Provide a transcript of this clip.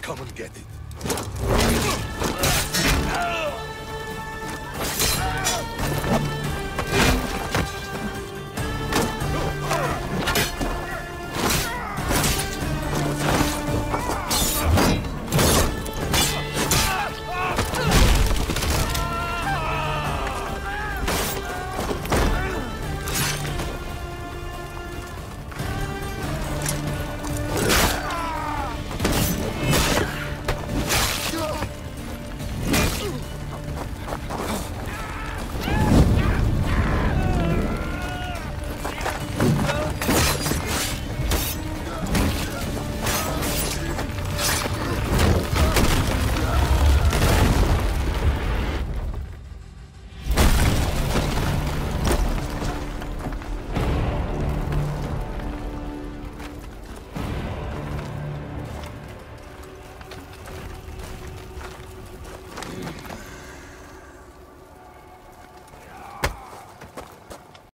Come and get it.